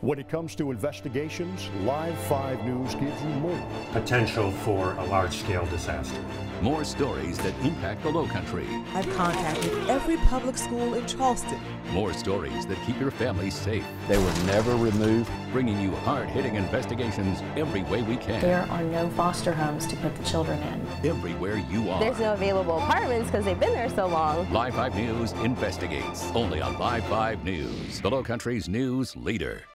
When it comes to investigations, Live 5 News gives you more. Potential for a large-scale disaster. More stories that impact the Lowcountry. I've contacted every public school in Charleston. More stories that keep your family safe. They were never removed. Bringing you hard-hitting investigations every way we can. There are no foster homes to put the children in. Everywhere you are. There's no available apartments because they've been there so long. Live 5 News investigates. Only on Live 5 News, the Lowcountry's news leader.